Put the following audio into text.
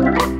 Bye.